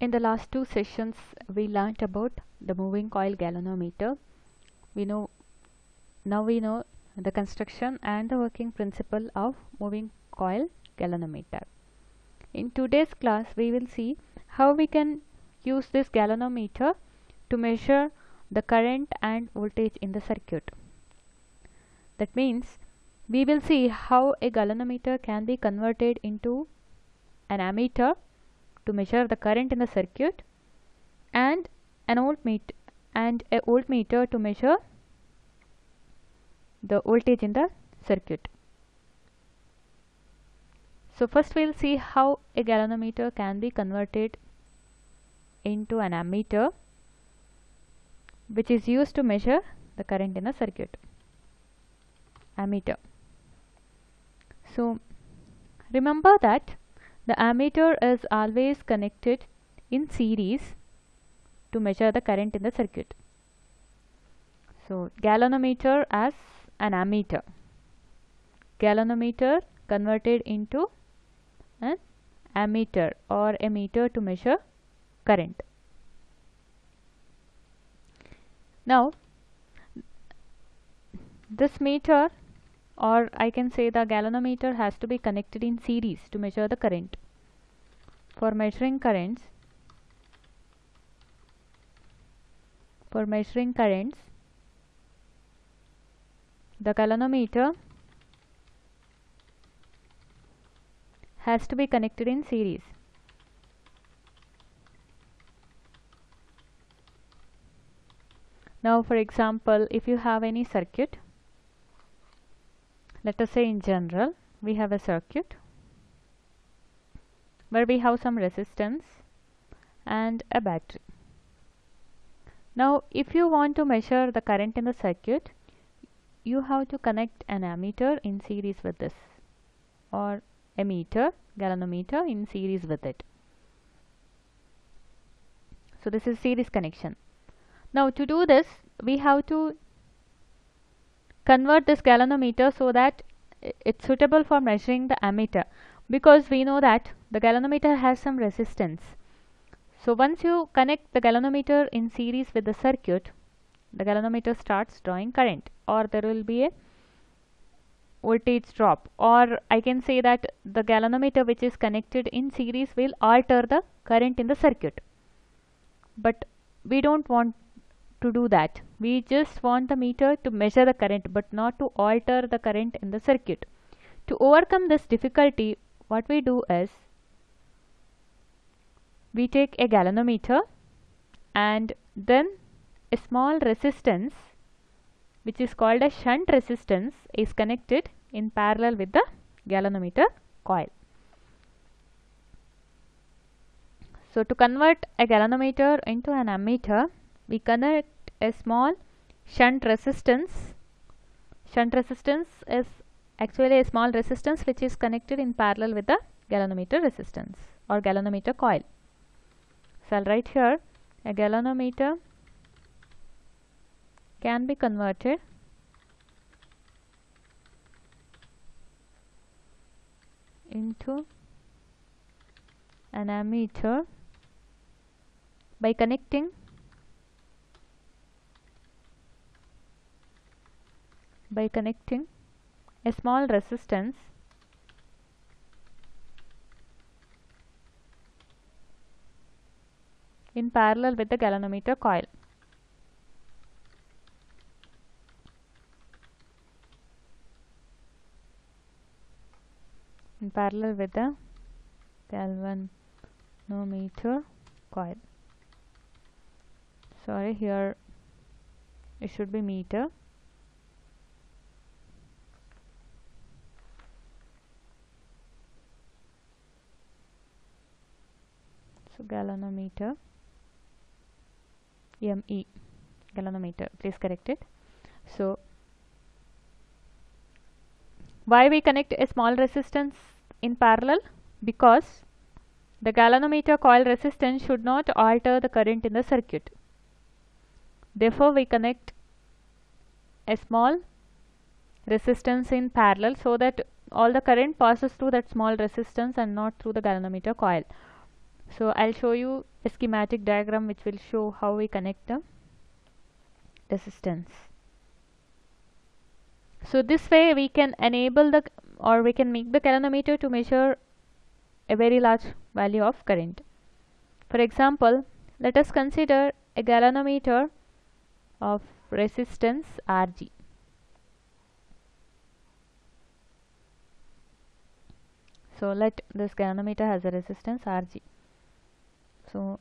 In the last two sessions, we learnt about the moving coil galvanometer. We know now we know the construction and the working principle of moving coil galvanometer. In today's class, we will see how we can use this galvanometer to measure the current and voltage in the circuit. That means we will see how a galvanometer can be converted into an ammeter to measure the current in the circuit and an voltmeter and a voltmeter to measure the voltage in the circuit. So first we'll see how a galvanometer can be converted into an ammeter which is used to measure the current in a circuit. Ammeter. So remember that the ammeter is always connected in series to measure the current in the circuit. So galvanometer as an ammeter. Galvanometer converted into an ammeter or a meter to measure current. Now this meter or I can say the galvanometer has to be connected in series to measure the current. For measuring currents, for measuring currents, the galvanometer has to be connected in series. Now for example, if you have any circuit let us say in general we have a circuit where we have some resistance and a battery. Now if you want to measure the current in the circuit you have to connect an ammeter in series with this or a meter galvanometer in series with it. So this is series connection. Now to do this we have to convert this galvanometer so that it's suitable for measuring the ammeter because we know that the galvanometer has some resistance. So once you connect the galvanometer in series with the circuit, the galvanometer starts drawing current or there will be a voltage drop or I can say that the galvanometer which is connected in series will alter the current in the circuit. But we don't want to do that. We just want the meter to measure the current but not to alter the current in the circuit. To overcome this difficulty, what we do is we take a galvanometer and then a small resistance which is called a shunt resistance is connected in parallel with the galvanometer coil. So to convert a galvanometer into an ammeter, we connect a small shunt resistance. Shunt resistance is actually a small resistance which is connected in parallel with the galvanometer resistance or galvanometer coil. So I'll write here a galvanometer can be converted into an ammeter by connecting by connecting a small resistance in parallel with the galvanometer coil. in parallel with the galvanometer coil. Sorry, here it should be meter. Galvanometer ME galvanometer please correct it. So why we connect a small resistance in parallel? Because the galvanometer coil resistance should not alter the current in the circuit. Therefore we connect a small resistance in parallel so that all the current passes through that small resistance and not through the galvanometer coil so I'll show you a schematic diagram which will show how we connect the resistance. So this way we can enable the or we can make the galvanometer to measure a very large value of current. For example let us consider a galvanometer of resistance Rg so let this galvanometer has a resistance Rg so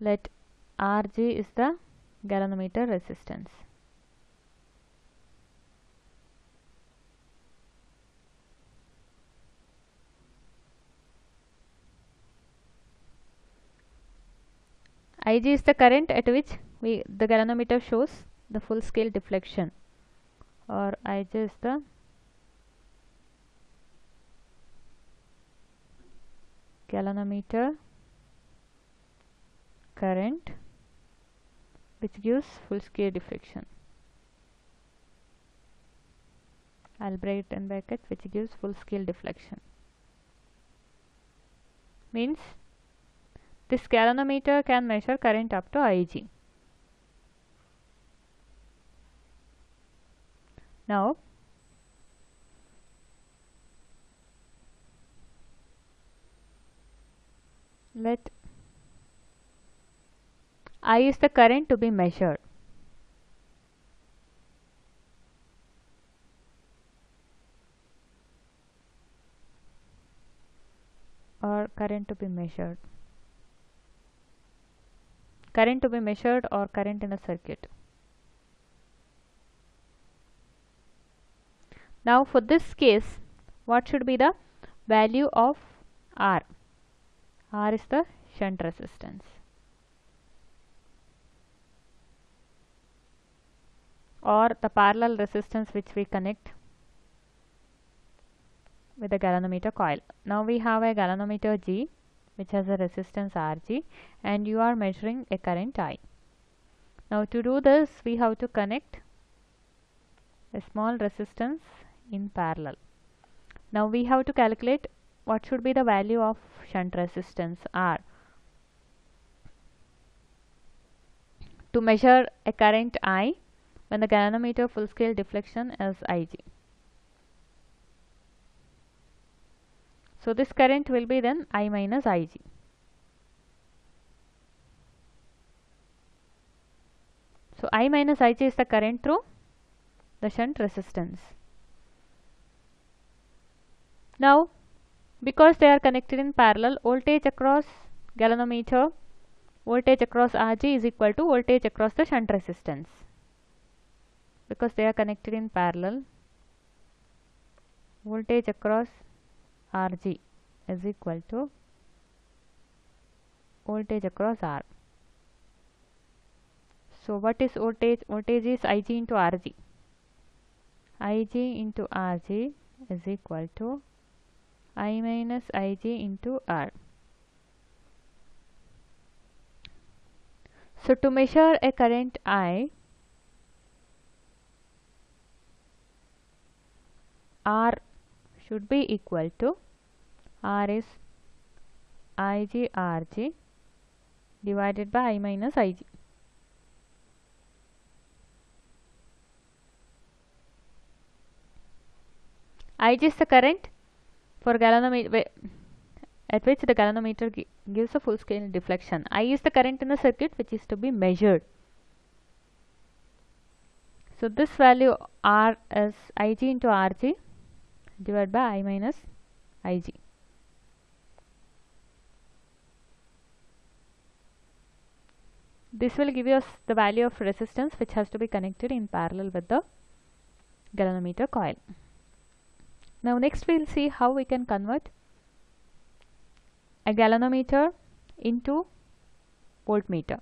let Rg is the galvanometer resistance. Ig is the current at which we the galvanometer shows the full scale deflection. Or Ig is the galvanometer current which gives full scale deflection I'll break it in brackets which gives full scale deflection means this galvanometer can measure current up to Ig. Now, let I is the current to be measured. or current to be measured current to be measured or current in a circuit. Now for this case what should be the value of R? R is the shunt resistance or the parallel resistance which we connect with the galvanometer coil. Now we have a galvanometer G which has a resistance Rg and you are measuring a current I. Now to do this we have to connect a small resistance in parallel. Now we have to calculate what should be the value of shunt resistance R. To measure a current I when the galvanometer full scale deflection is Ig. So this current will be then I minus Ig. So I minus Ig is the current through the shunt resistance. Now because they are connected in parallel voltage across galvanometer voltage across Rg is equal to voltage across the shunt resistance because they are connected in parallel voltage across Rg is equal to voltage across R. So what is voltage? Voltage is Ig into Rg. Ig into Rg is equal to I minus Ig into R. So to measure a current I, R should be equal to R is Ig Rg divided by I minus Ig. Ig is the current for galvanometer at which the galvanometer gives a full scale deflection. I is the current in the circuit which is to be measured. So this value R is Ig into Rg divided by I minus Ig. This will give us the value of resistance which has to be connected in parallel with the galvanometer coil. Now next we will see how we can convert a galvanometer into voltmeter.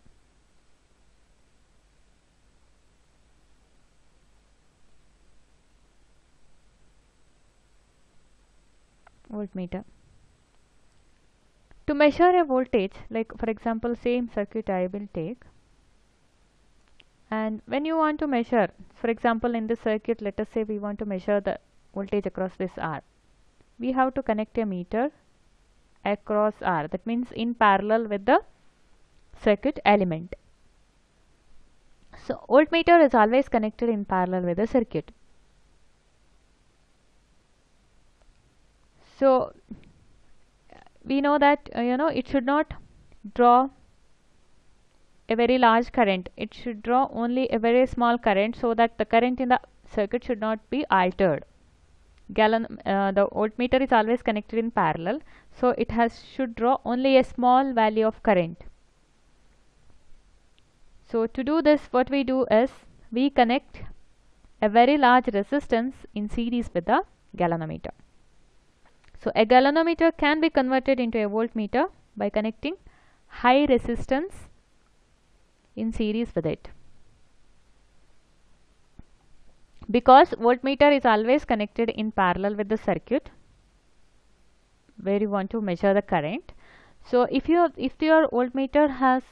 Voltmeter. To measure a voltage, like for example same circuit I will take and when you want to measure, for example in this circuit let us say we want to measure the voltage across this R. We have to connect a meter across R that means in parallel with the circuit element. So voltmeter is always connected in parallel with the circuit. So we know that uh, you know it should not draw a very large current. It should draw only a very small current so that the current in the circuit should not be altered. Gallon uh, the voltmeter is always connected in parallel so it has should draw only a small value of current. So to do this what we do is we connect a very large resistance in series with the galvanometer so a galvanometer can be converted into a voltmeter by connecting high resistance in series with it. Because voltmeter is always connected in parallel with the circuit where you want to measure the current. So if your if your voltmeter has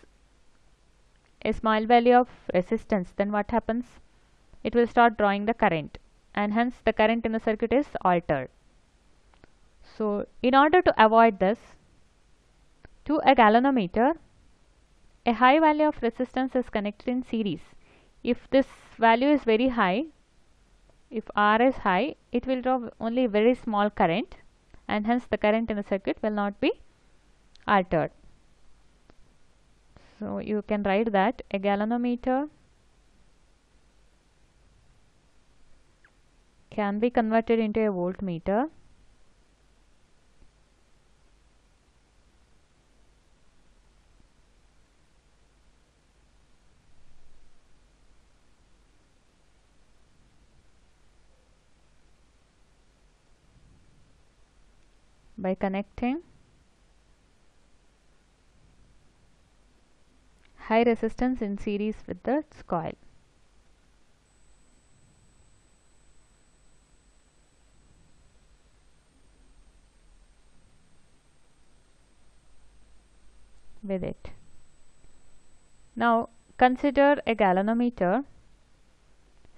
a small value of resistance then what happens? It will start drawing the current and hence the current in the circuit is altered. So in order to avoid this to a galvanometer a high value of resistance is connected in series. If this value is very high, if R is high, it will draw only very small current and hence the current in the circuit will not be altered. So you can write that a galvanometer can be converted into a voltmeter by connecting high resistance in series with the coil. with it. Now consider a galvanometer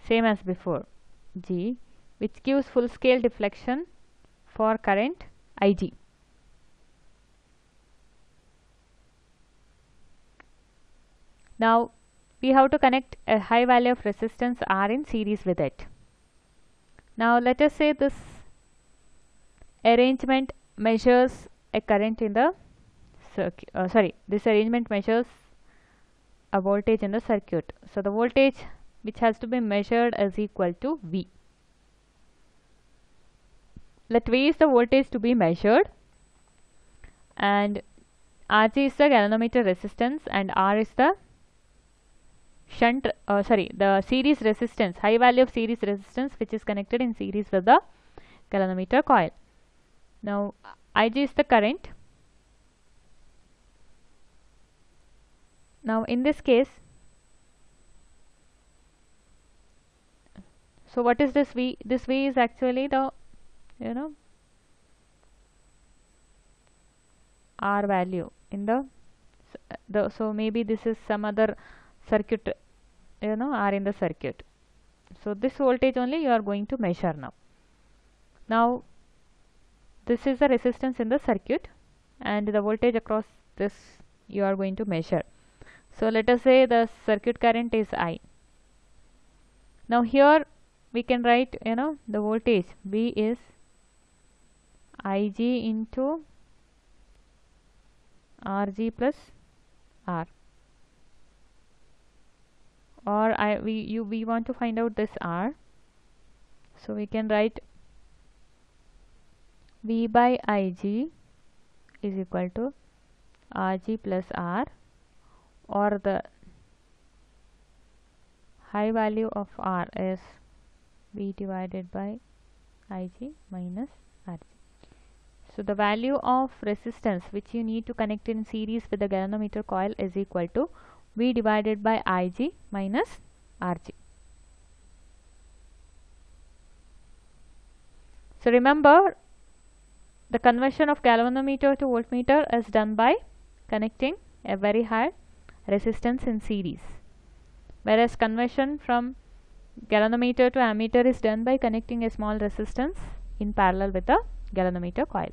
same as before G which gives full scale deflection for current Ig. Now we have to connect a high value of resistance R in series with it. Now let us say this arrangement measures a current in the circuit uh, sorry this arrangement measures a voltage in the circuit so the voltage which has to be measured is equal to V let V is the voltage to be measured and RG is the galvanometer resistance and R is the shunt uh, sorry the series resistance high value of series resistance which is connected in series with the galvanometer coil. Now Ig is the current. Now in this case so what is this V? This V is actually the you know? R value. In the the so maybe this is some other circuit you know r in the circuit. So this voltage only you are going to measure now. Now this is the resistance in the circuit and the voltage across this you are going to measure. So let us say the circuit current is i. Now here we can write you know the voltage v is Ig into Rg plus R or I we you we want to find out this R so we can write V by Ig is equal to Rg plus R or the high value of R is V divided by Ig minus. So the value of resistance which you need to connect in series with the galvanometer coil is equal to V divided by Ig minus Rg. So remember the conversion of galvanometer to voltmeter is done by connecting a very high resistance in series whereas conversion from galvanometer to ammeter is done by connecting a small resistance in parallel with the galvanometer coil.